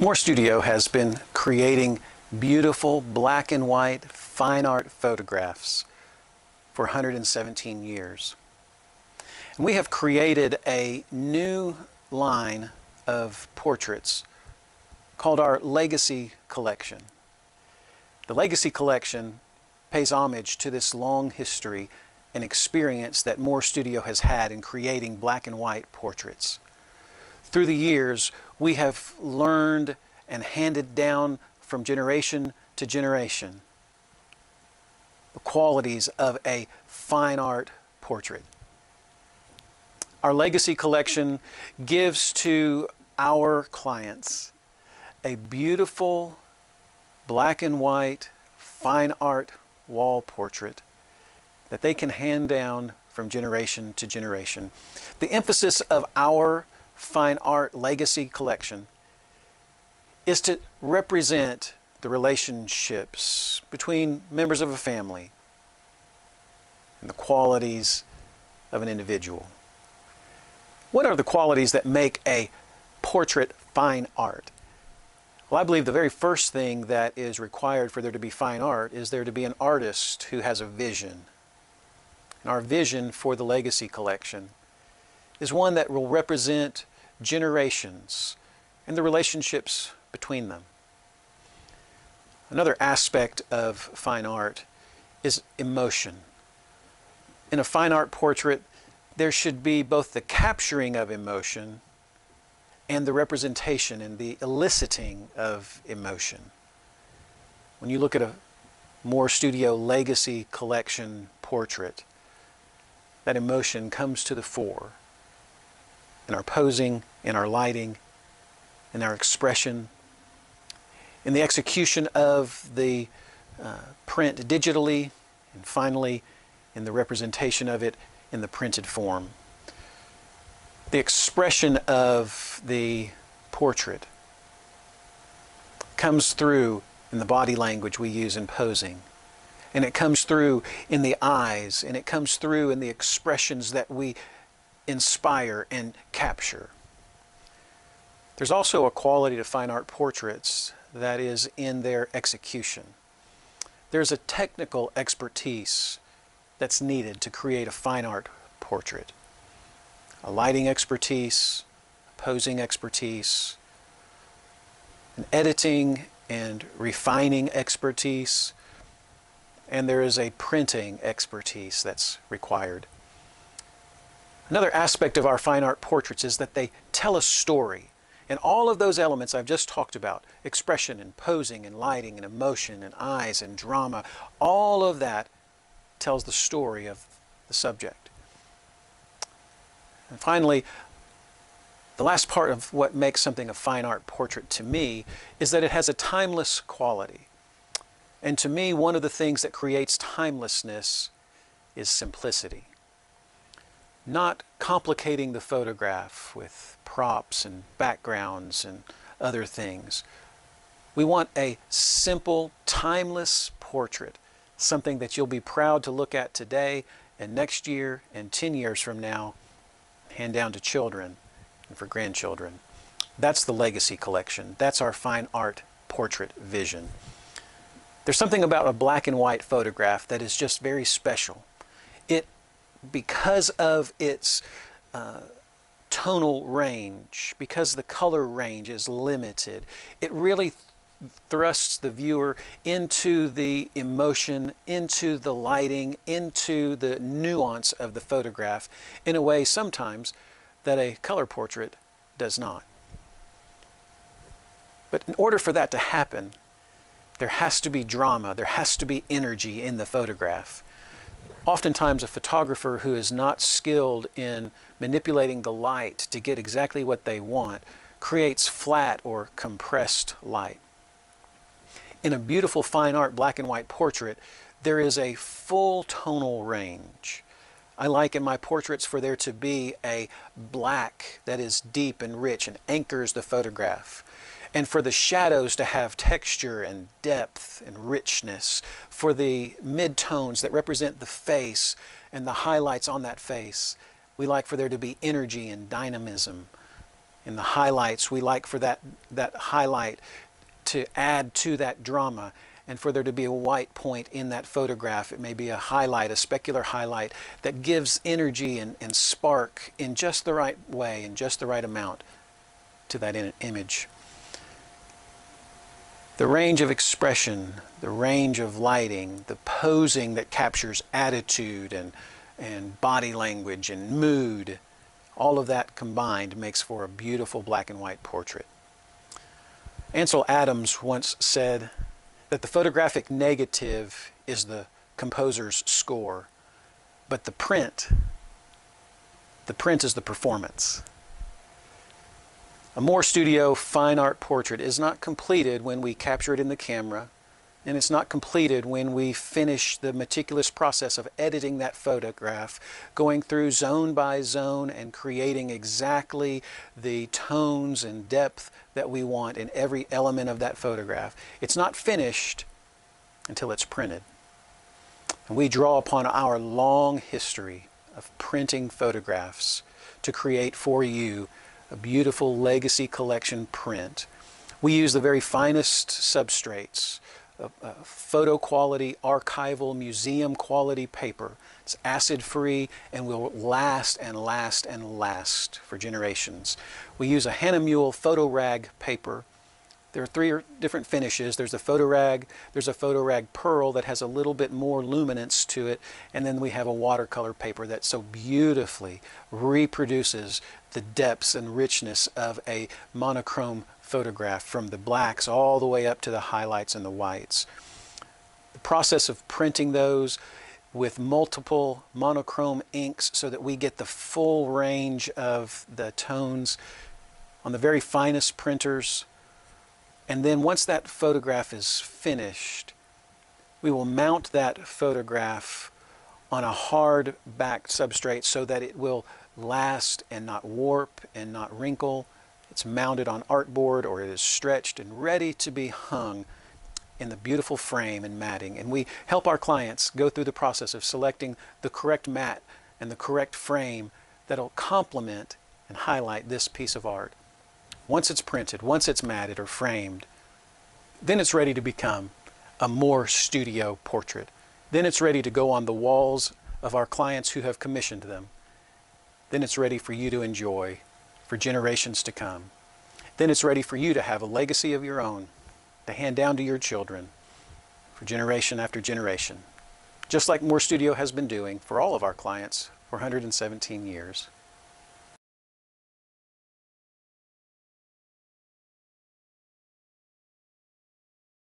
Moore Studio has been creating beautiful black and white fine art photographs for 117 years. And we have created a new line of portraits called our Legacy Collection. The Legacy Collection pays homage to this long history and experience that Moore Studio has had in creating black and white portraits. Through the years, we have learned and handed down from generation to generation the qualities of a fine art portrait. Our legacy collection gives to our clients a beautiful black and white fine art wall portrait that they can hand down from generation to generation. The emphasis of our fine art legacy collection is to represent the relationships between members of a family and the qualities of an individual. What are the qualities that make a portrait fine art? Well, I believe the very first thing that is required for there to be fine art is there to be an artist who has a vision. And our vision for the Legacy Collection is one that will represent generations and the relationships between them. Another aspect of fine art is emotion. In a fine art portrait, there should be both the capturing of emotion and the representation and the eliciting of emotion. When you look at a Moore Studio Legacy Collection portrait, that emotion comes to the fore in our posing, in our lighting, in our expression, in the execution of the uh, print digitally, and finally in the representation of it in the printed form. The expression of the portrait comes through in the body language we use in posing. And it comes through in the eyes, and it comes through in the expressions that we inspire and capture. There's also a quality to fine art portraits that is in their execution. There's a technical expertise that's needed to create a fine art portrait. A lighting expertise, posing expertise, an editing and refining expertise, and there is a printing expertise that's required. Another aspect of our fine art portraits is that they tell a story. And all of those elements I've just talked about, expression and posing and lighting and emotion and eyes and drama, all of that tells the story of the subject. And finally, the last part of what makes something a fine art portrait to me is that it has a timeless quality. And to me, one of the things that creates timelessness is simplicity not complicating the photograph with props and backgrounds and other things. We want a simple, timeless portrait, something that you'll be proud to look at today and next year and 10 years from now, hand down to children and for grandchildren. That's the Legacy Collection. That's our fine art portrait vision. There's something about a black and white photograph that is just very special. It because of its uh, tonal range, because the color range is limited, it really thrusts the viewer into the emotion, into the lighting, into the nuance of the photograph in a way sometimes that a color portrait does not. But in order for that to happen, there has to be drama, there has to be energy in the photograph oftentimes a photographer who is not skilled in manipulating the light to get exactly what they want creates flat or compressed light. In a beautiful fine art black and white portrait, there is a full tonal range. I like in my portraits for there to be a black that is deep and rich and anchors the photograph and for the shadows to have texture and depth and richness, for the midtones that represent the face and the highlights on that face. We like for there to be energy and dynamism In the highlights, we like for that, that highlight to add to that drama and for there to be a white point in that photograph. It may be a highlight, a specular highlight that gives energy and, and spark in just the right way, in just the right amount to that image. The range of expression, the range of lighting, the posing that captures attitude and, and body language and mood, all of that combined makes for a beautiful black and white portrait. Ansel Adams once said that the photographic negative is the composer's score, but the print, the print is the performance. A Moore Studio fine art portrait is not completed when we capture it in the camera, and it's not completed when we finish the meticulous process of editing that photograph, going through zone by zone and creating exactly the tones and depth that we want in every element of that photograph. It's not finished until it's printed. And we draw upon our long history of printing photographs to create for you a beautiful legacy collection print. We use the very finest substrates, uh, uh, photo quality, archival, museum quality paper. It's acid free and will last and last and last for generations. We use a Hahnemühle photo rag paper. There are three different finishes. There's a photo rag, there's a photo rag pearl that has a little bit more luminance to it, and then we have a watercolor paper that so beautifully reproduces the depths and richness of a monochrome photograph from the blacks all the way up to the highlights and the whites. The process of printing those with multiple monochrome inks so that we get the full range of the tones on the very finest printers. And then once that photograph is finished, we will mount that photograph on a hard backed substrate so that it will last and not warp and not wrinkle. It's mounted on artboard or it is stretched and ready to be hung in the beautiful frame and matting. And we help our clients go through the process of selecting the correct mat and the correct frame that'll complement and highlight this piece of art. Once it's printed, once it's matted or framed, then it's ready to become a Moore studio portrait. Then it's ready to go on the walls of our clients who have commissioned them then it's ready for you to enjoy for generations to come. Then it's ready for you to have a legacy of your own to hand down to your children for generation after generation, just like Moore Studio has been doing for all of our clients for 117 years.